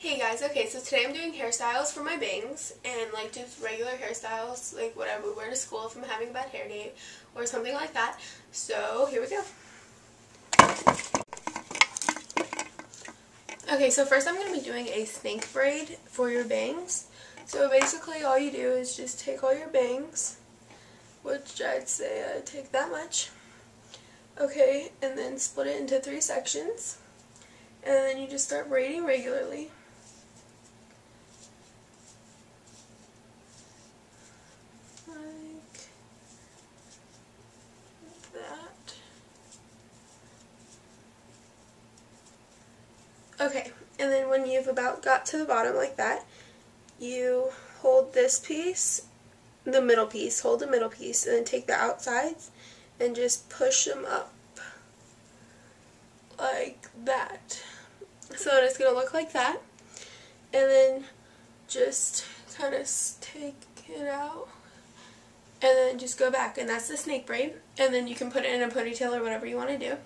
Hey guys, okay, so today I'm doing hairstyles for my bangs and like just regular hairstyles, like what I would wear to school if I'm having a bad hair day or something like that. So here we go. Okay, so first I'm going to be doing a snake braid for your bangs. So basically all you do is just take all your bangs, which I'd say I take that much, okay, and then split it into three sections and then you just start braiding regularly. Like that. Okay, and then when you've about got to the bottom like that, you hold this piece, the middle piece, hold the middle piece, and then take the outsides and just push them up like that. So it's going to look like that. And then just kind of take it out. And then just go back. And that's the snake braid. And then you can put it in a ponytail or whatever you want to do.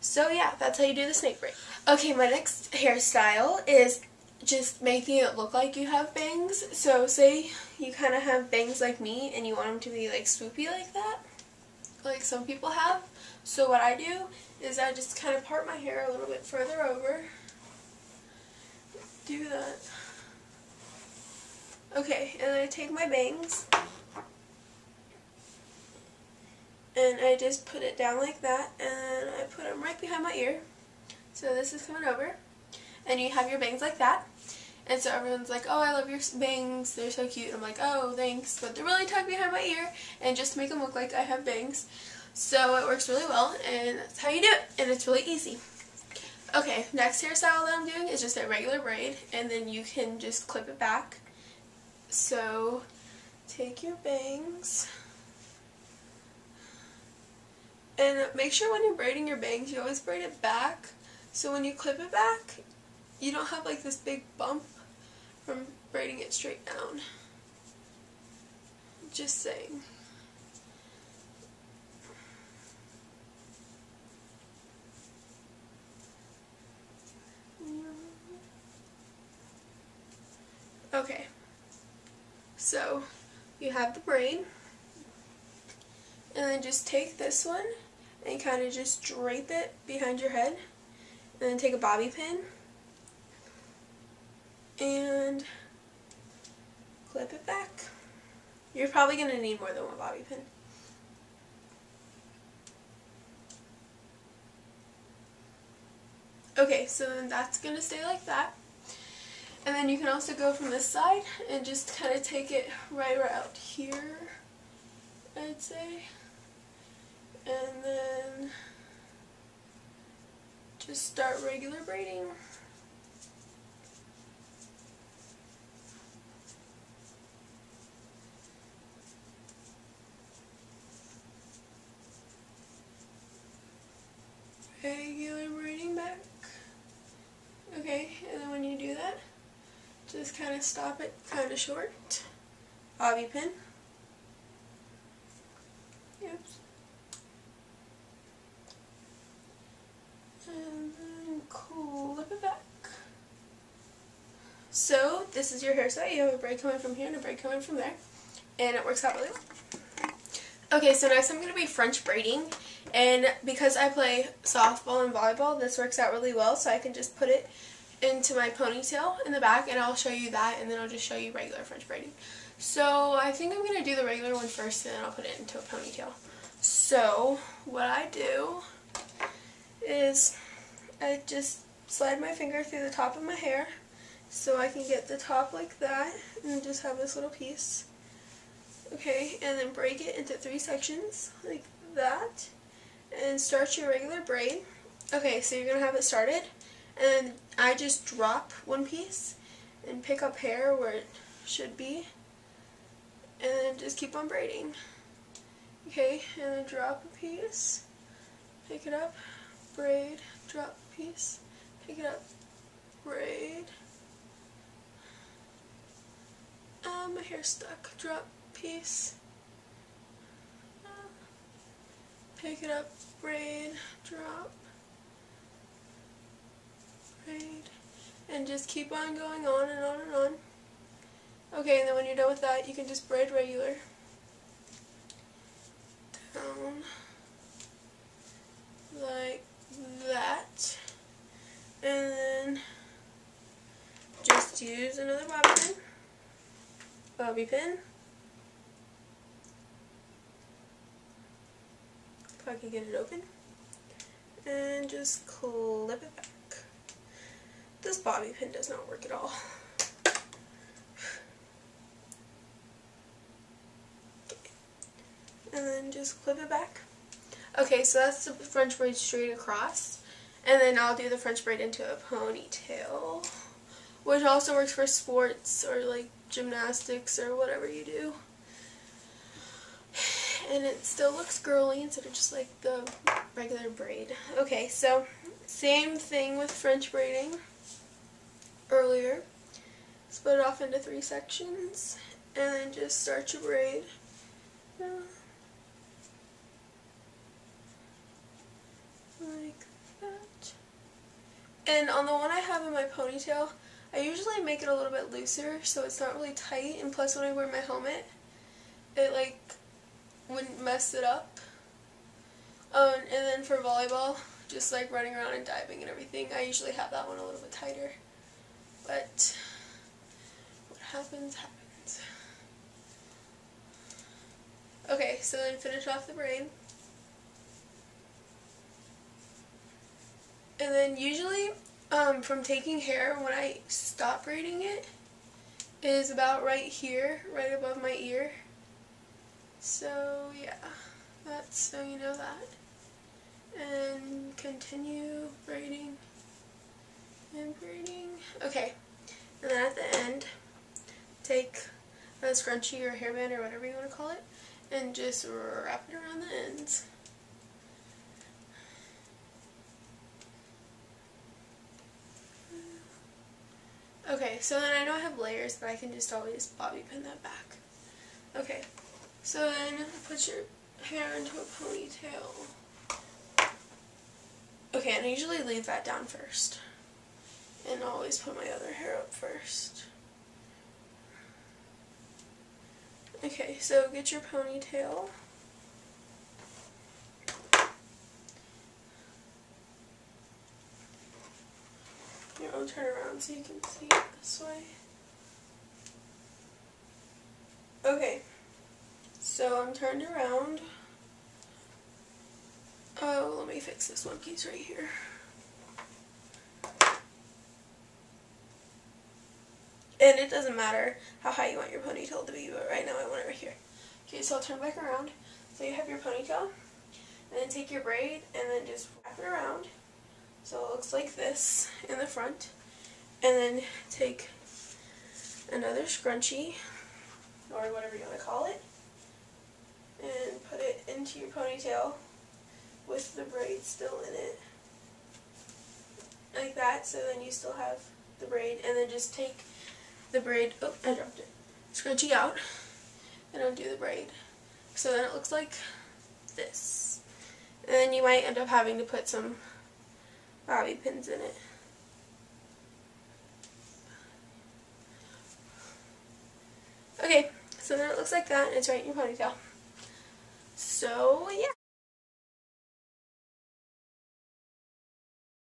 So yeah, that's how you do the snake braid. Okay, my next hairstyle is just making it look like you have bangs. So say you kind of have bangs like me and you want them to be like swoopy like that. Like some people have. So what I do is I just kind of part my hair a little bit further over do that. Okay, and I take my bangs and I just put it down like that and I put them right behind my ear. So this is coming over and you have your bangs like that. And so everyone's like, oh, I love your bangs. They're so cute. I'm like, oh, thanks. But they're really tucked behind my ear and just make them look like I have bangs. So it works really well and that's how you do it. And it's really easy. Okay, next hairstyle that I'm doing is just a regular braid, and then you can just clip it back. So, take your bangs, and make sure when you're braiding your bangs, you always braid it back, so when you clip it back, you don't have like this big bump from braiding it straight down. Just saying. Okay, so you have the braid, and then just take this one and kind of just drape it behind your head, and then take a bobby pin and clip it back. You're probably going to need more than one bobby pin. Okay, so then that's going to stay like that. And then you can also go from this side and just kind of take it right around here, I'd say. And then just start regular braiding. Regular braiding back. Okay, and then when you do that, just kind of stop it kind of short. Bobby pin. Oops. And then clip it back. So this is your hairstyle. You have a braid coming from here and a braid coming from there. And it works out really well. Okay, so next I'm going to be French braiding. And because I play softball and volleyball, this works out really well. So I can just put it into my ponytail in the back and I'll show you that and then I'll just show you regular French braiding. So I think I'm going to do the regular one first and then I'll put it into a ponytail. So what I do is I just slide my finger through the top of my hair so I can get the top like that and just have this little piece. Okay, and then break it into three sections like that and start your regular braid. Okay, so you're going to have it started and I just drop one piece and pick up hair where it should be and just keep on braiding. Okay, and then drop a piece, pick it up, braid, drop piece, pick it up, braid. Um, my hair stuck, drop piece, pick it up, braid, drop, braid, And just keep on going on and on and on. Okay, and then when you're done with that, you can just braid regular. Down. Like that. And then just use another bobby pin. Bobby pin. If I can get it open. And just clip it back. This bobby pin does not work at all. And then just clip it back. Okay, so that's the French braid straight across. And then I'll do the French braid into a ponytail. Which also works for sports or like gymnastics or whatever you do. And it still looks girly instead of just like the regular braid. Okay, so same thing with French braiding earlier. Split it off into three sections and then just start your braid. Like that. And on the one I have in my ponytail, I usually make it a little bit looser so it's not really tight and plus when I wear my helmet, it like wouldn't mess it up. Um, and then for volleyball, just like running around and diving and everything, I usually have that one a little bit tighter. But what happens, happens. Okay, so then finish off the braid. And then usually um, from taking hair when I stop braiding it is about right here, right above my ear. So yeah, that's so you know that. And continue braiding and braiding. Okay, and then at the end, take a scrunchie or hairband or whatever you want to call it, and just wrap it around the ends. Okay, so then I know I have layers, but I can just always bobby pin that back. Okay, so then put your hair into a ponytail. Okay, and I usually leave that down first. And always put my other hair up first. Okay, so get your ponytail. Turn around so you can see it this way. Okay, so I'm turned around. Oh, let me fix this one piece right here. And it doesn't matter how high you want your ponytail to be, but right now I want it right here. Okay, so I'll turn back around. So you have your ponytail, and then take your braid, and then just wrap it around. So it looks like this in the front. And then take another scrunchie, or whatever you want to call it, and put it into your ponytail with the braid still in it. Like that, so then you still have the braid, and then just take the braid, oh, I dropped it, scrunchie out, and undo the braid. So then it looks like this. And then you might end up having to put some bobby pins in it. Okay, so then it looks like that, and it's right in your ponytail. So, yeah.